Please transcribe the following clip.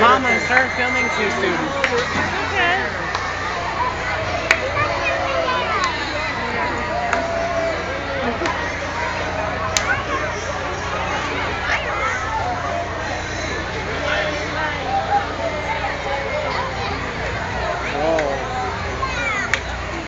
Mama, start filming too soon. Okay.